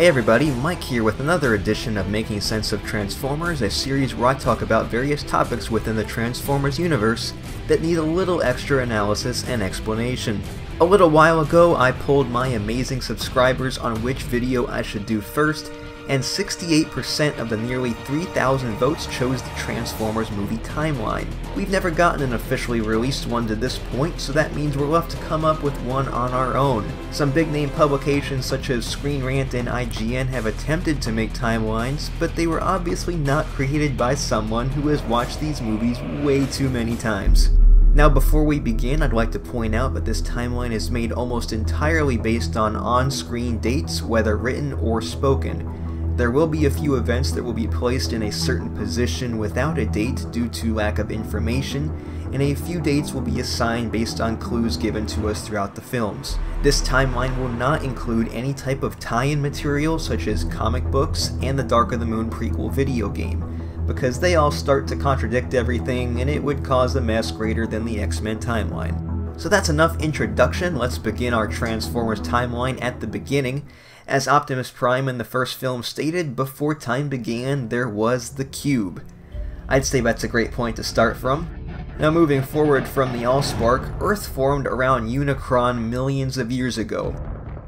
Hey everybody, Mike here with another edition of Making Sense of Transformers, a series where I talk about various topics within the Transformers universe that need a little extra analysis and explanation. A little while ago, I polled my amazing subscribers on which video I should do first, and 68% of the nearly 3,000 votes chose the Transformers movie timeline. We've never gotten an officially released one to this point, so that means we're left to come up with one on our own. Some big name publications such as Screen Rant and IGN have attempted to make timelines, but they were obviously not created by someone who has watched these movies way too many times. Now before we begin, I'd like to point out that this timeline is made almost entirely based on on-screen dates, whether written or spoken. There will be a few events that will be placed in a certain position without a date due to lack of information, and a few dates will be assigned based on clues given to us throughout the films. This timeline will not include any type of tie-in material such as comic books and the Dark of the Moon prequel video game, because they all start to contradict everything and it would cause a mess greater than the X-Men timeline. So that's enough introduction, let's begin our Transformers timeline at the beginning. As Optimus Prime in the first film stated, before time began, there was the Cube. I'd say that's a great point to start from. Now moving forward from the Allspark, Earth formed around Unicron millions of years ago.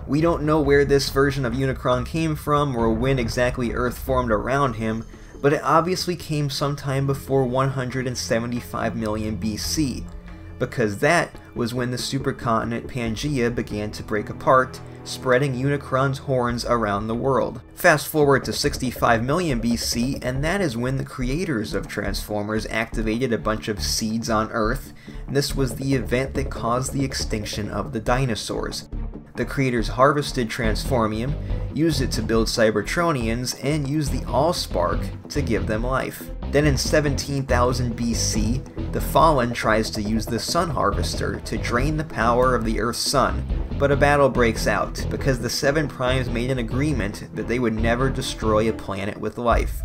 We don't know where this version of Unicron came from or when exactly Earth formed around him, but it obviously came sometime before 175 million BC because that was when the supercontinent Pangea began to break apart, spreading Unicron's horns around the world. Fast forward to 65 million BC, and that is when the creators of Transformers activated a bunch of seeds on Earth, this was the event that caused the extinction of the dinosaurs. The creators harvested Transformium, used it to build Cybertronians, and used the Allspark to give them life. Then in 17,000 BC, the Fallen tries to use the Sun Harvester to drain the power of the Earth's sun, but a battle breaks out because the Seven Primes made an agreement that they would never destroy a planet with life.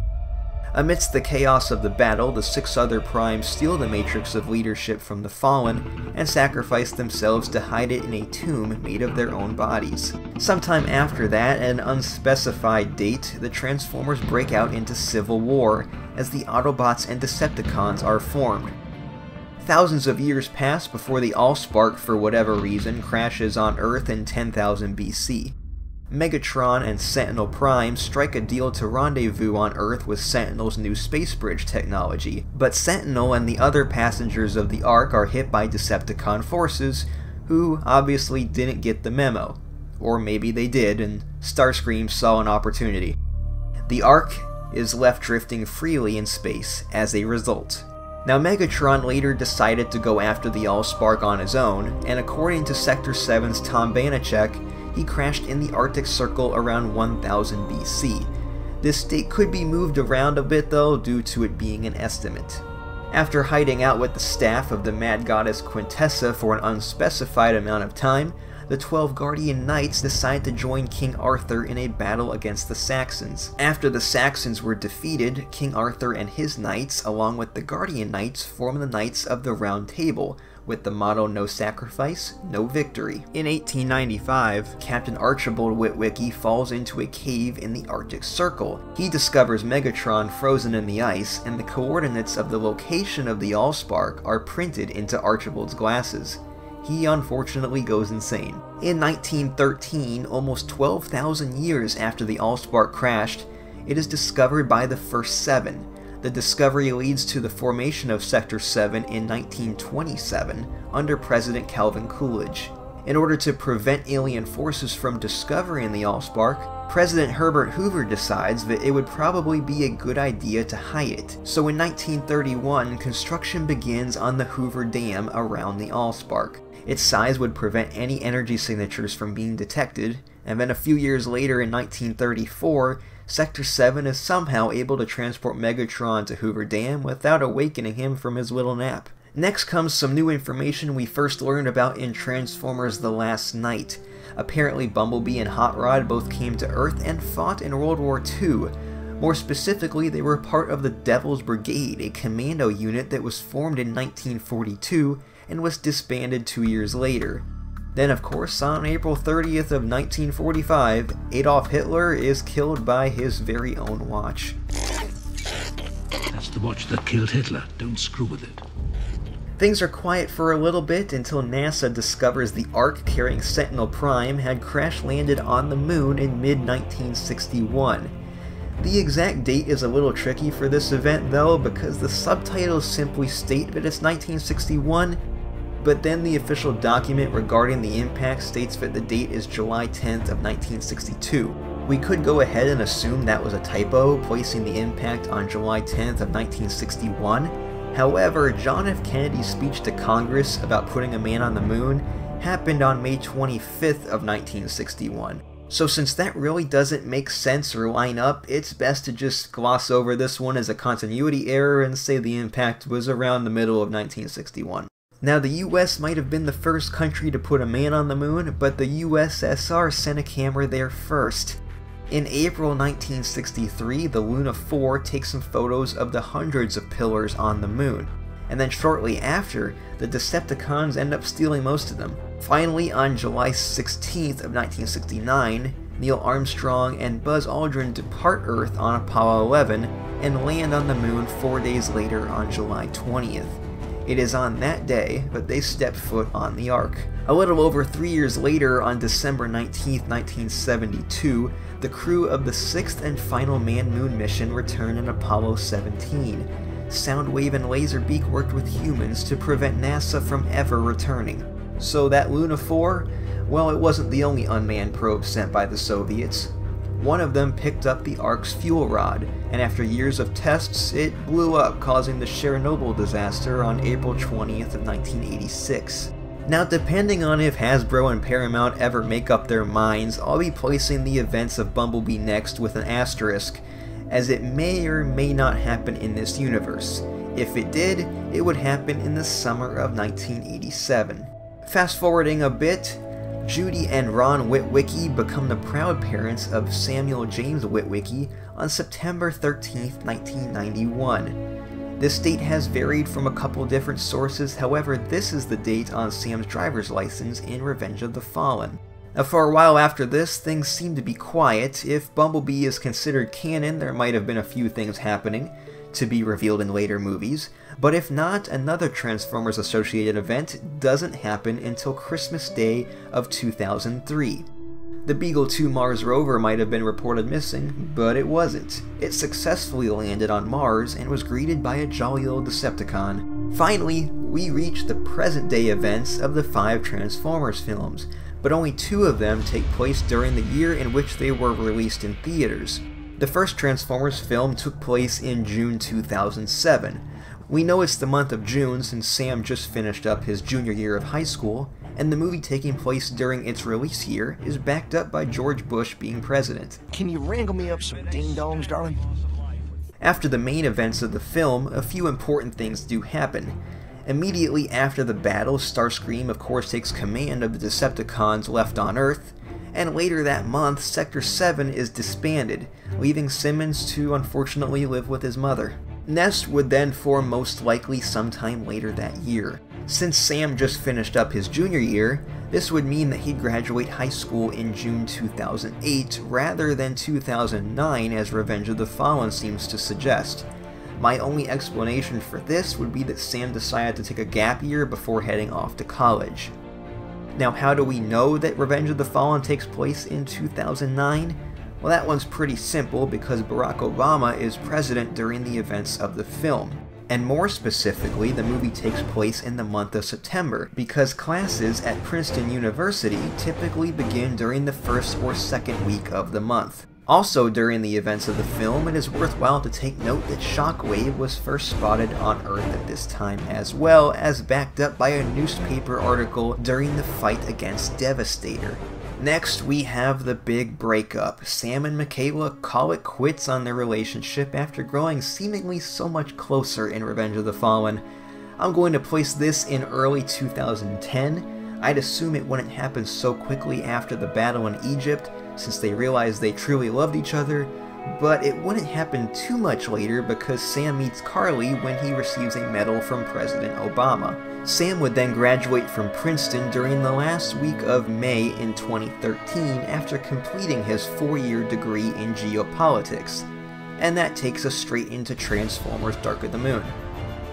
Amidst the chaos of the battle, the six other primes steal the Matrix of Leadership from the Fallen and sacrifice themselves to hide it in a tomb made of their own bodies. Sometime after that, at an unspecified date, the Transformers break out into civil war as the Autobots and Decepticons are formed. Thousands of years pass before the Allspark, for whatever reason, crashes on Earth in 10,000 BC. Megatron and Sentinel Prime strike a deal to rendezvous on Earth with Sentinel's new space bridge technology, but Sentinel and the other passengers of the Ark are hit by Decepticon forces, who obviously didn't get the memo. Or maybe they did, and Starscream saw an opportunity. The Ark is left drifting freely in space as a result. Now Megatron later decided to go after the Allspark on his own, and according to Sector 7's Tom Banachek, he crashed in the Arctic Circle around 1000 BC. This date could be moved around a bit though due to it being an estimate. After hiding out with the staff of the Mad Goddess Quintessa for an unspecified amount of time, the Twelve Guardian Knights decide to join King Arthur in a battle against the Saxons. After the Saxons were defeated, King Arthur and his knights, along with the Guardian Knights, form the Knights of the Round Table, with the motto No Sacrifice, No Victory. In 1895, Captain Archibald Witwicky falls into a cave in the Arctic Circle. He discovers Megatron frozen in the ice, and the coordinates of the location of the Allspark are printed into Archibald's glasses he unfortunately goes insane. In 1913, almost 12,000 years after the Allspark crashed, it is discovered by the first seven, the discovery leads to the formation of Sector 7 in 1927 under President Calvin Coolidge. In order to prevent alien forces from discovering the Allspark, President Herbert Hoover decides that it would probably be a good idea to hide it. So in 1931, construction begins on the Hoover Dam around the Allspark. Its size would prevent any energy signatures from being detected, and then a few years later in 1934, Sector 7 is somehow able to transport Megatron to Hoover Dam without awakening him from his little nap. Next comes some new information we first learned about in Transformers The Last Knight. Apparently Bumblebee and Hot Rod both came to Earth and fought in World War II. More specifically, they were part of the Devil's Brigade, a commando unit that was formed in 1942 and was disbanded two years later. Then, of course, on April 30th of 1945, Adolf Hitler is killed by his very own watch. That's the watch that killed Hitler. Don't screw with it. Things are quiet for a little bit until NASA discovers the Ark carrying Sentinel Prime had crash landed on the moon in mid 1961. The exact date is a little tricky for this event though because the subtitles simply state that it's 1961, but then the official document regarding the impact states that the date is July 10th of 1962. We could go ahead and assume that was a typo, placing the impact on July 10th of 1961. However, John F. Kennedy's speech to Congress about putting a man on the moon happened on May 25th of 1961. So since that really doesn't make sense or line up, it's best to just gloss over this one as a continuity error and say the impact was around the middle of 1961. Now, the US might have been the first country to put a man on the moon, but the USSR sent a camera there first. In April 1963, the Luna 4 takes some photos of the hundreds of pillars on the moon, and then shortly after, the Decepticons end up stealing most of them. Finally, on July 16th of 1969, Neil Armstrong and Buzz Aldrin depart Earth on Apollo 11 and land on the moon four days later on July 20th. It is on that day that they step foot on the Ark. A little over three years later, on December 19, 1972, the crew of the sixth and final manned moon mission returned in Apollo 17. Soundwave and Laserbeak worked with humans to prevent NASA from ever returning. So that Luna 4, well, it wasn't the only unmanned probe sent by the Soviets. One of them picked up the Ark's fuel rod, and after years of tests, it blew up, causing the Chernobyl disaster on April 20th of 1986. Now, depending on if Hasbro and Paramount ever make up their minds, I'll be placing the events of Bumblebee next with an asterisk, as it may or may not happen in this universe. If it did, it would happen in the summer of 1987. Fast forwarding a bit, Judy and Ron Witwicky become the proud parents of Samuel James Witwicky on September 13, 1991. This date has varied from a couple different sources, however, this is the date on Sam's driver's license in Revenge of the Fallen. Now, for a while after this, things seem to be quiet. If Bumblebee is considered canon, there might have been a few things happening to be revealed in later movies, but if not, another Transformers associated event doesn't happen until Christmas Day of 2003. The Beagle 2 Mars rover might have been reported missing, but it wasn't. It successfully landed on Mars and was greeted by a jolly old Decepticon. Finally, we reach the present day events of the five Transformers films, but only two of them take place during the year in which they were released in theaters. The first Transformers film took place in June 2007, we know it's the month of June since Sam just finished up his junior year of high school, and the movie taking place during its release year is backed up by George Bush being president. Can you wrangle me up some ding-dongs, darling? After the main events of the film, a few important things do happen. Immediately after the battle, Starscream of course takes command of the Decepticons left on Earth, and later that month, Sector 7 is disbanded, leaving Simmons to unfortunately live with his mother. Nest would then form most likely sometime later that year. Since Sam just finished up his junior year, this would mean that he'd graduate high school in June 2008 rather than 2009 as Revenge of the Fallen seems to suggest. My only explanation for this would be that Sam decided to take a gap year before heading off to college. Now how do we know that Revenge of the Fallen takes place in 2009? Well, that one's pretty simple because Barack Obama is president during the events of the film. And more specifically, the movie takes place in the month of September, because classes at Princeton University typically begin during the first or second week of the month. Also during the events of the film, it is worthwhile to take note that Shockwave was first spotted on Earth at this time as well, as backed up by a newspaper article during the fight against Devastator. Next, we have the big breakup. Sam and Mikaela call it quits on their relationship after growing seemingly so much closer in Revenge of the Fallen. I'm going to place this in early 2010. I'd assume it wouldn't happen so quickly after the battle in Egypt, since they realized they truly loved each other, but it wouldn't happen too much later because Sam meets Carly when he receives a medal from President Obama. Sam would then graduate from Princeton during the last week of May in 2013 after completing his four-year degree in geopolitics, and that takes us straight into Transformers Dark of the Moon.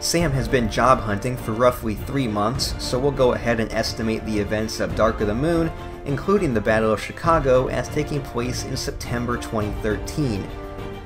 Sam has been job hunting for roughly three months, so we'll go ahead and estimate the events of Dark of the Moon, including the Battle of Chicago, as taking place in September 2013.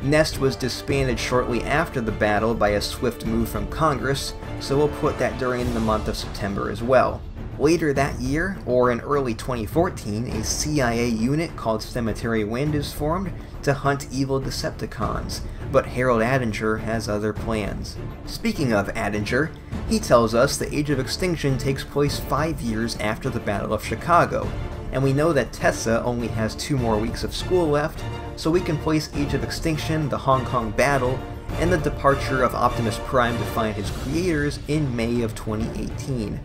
Nest was disbanded shortly after the battle by a swift move from Congress, so we'll put that during the month of September as well. Later that year, or in early 2014, a CIA unit called Cemetery Wind is formed to hunt evil Decepticons, but Harold Attinger has other plans. Speaking of Adinger, he tells us the Age of Extinction takes place five years after the Battle of Chicago, and we know that Tessa only has two more weeks of school left, so we can place Age of Extinction, the Hong Kong battle, and the departure of Optimus Prime to find his creators in May of 2018.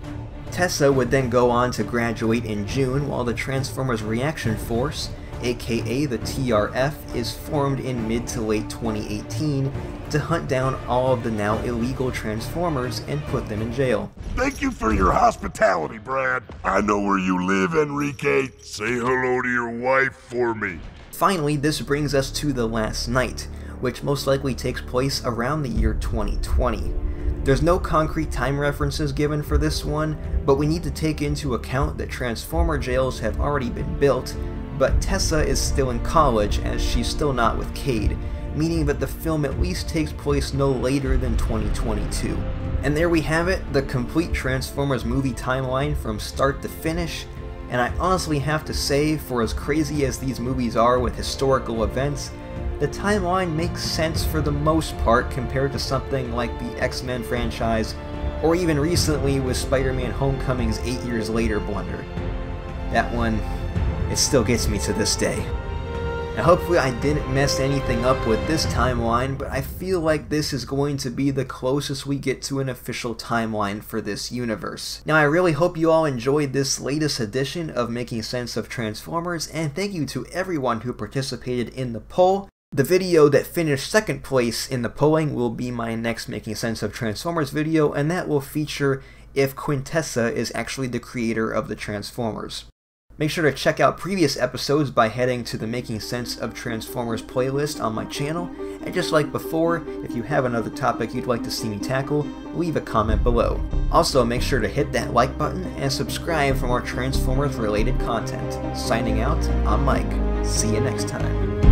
Tessa would then go on to graduate in June while the Transformers Reaction Force, aka the TRF, is formed in mid to late 2018 to hunt down all of the now illegal Transformers and put them in jail. Thank you for your hospitality, Brad. I know where you live, Enrique. Say hello to your wife for me. Finally, this brings us to The Last Knight, which most likely takes place around the year 2020. There's no concrete time references given for this one, but we need to take into account that Transformer jails have already been built, but Tessa is still in college as she's still not with Cade, meaning that the film at least takes place no later than 2022. And there we have it, the complete Transformers movie timeline from start to finish, and I honestly have to say, for as crazy as these movies are with historical events, the timeline makes sense for the most part compared to something like the X-Men franchise, or even recently with Spider-Man Homecoming's 8 years later blunder. That one, it still gets me to this day. Now hopefully I didn't mess anything up with this timeline, but I feel like this is going to be the closest we get to an official timeline for this universe. Now I really hope you all enjoyed this latest edition of Making Sense of Transformers, and thank you to everyone who participated in the poll. The video that finished second place in the polling will be my next Making Sense of Transformers video, and that will feature if Quintessa is actually the creator of the Transformers. Make sure to check out previous episodes by heading to the Making Sense of Transformers playlist on my channel, and just like before, if you have another topic you'd like to see me tackle, leave a comment below. Also, make sure to hit that like button and subscribe for more Transformers related content. Signing out, I'm Mike. See you next time.